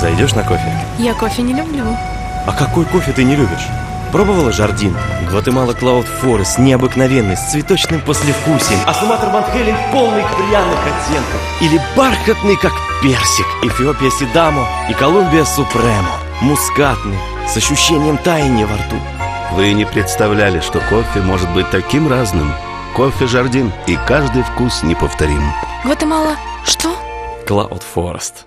Зайдешь на кофе? Я кофе не люблю. А какой кофе ты не любишь? Пробовала Жардин? Гватемала Клауд Форест необыкновенный, с цветочным послевкусием. А Суматор Банхелен полный пряных оттенков. Или бархатный, как персик. Эфиопия Сидамо и Колумбия Супремо. Мускатный, с ощущением таяния во рту. Вы не представляли, что кофе может быть таким разным. Кофе Жардин, и каждый вкус неповторим. Гватемала что? Клауд Форест.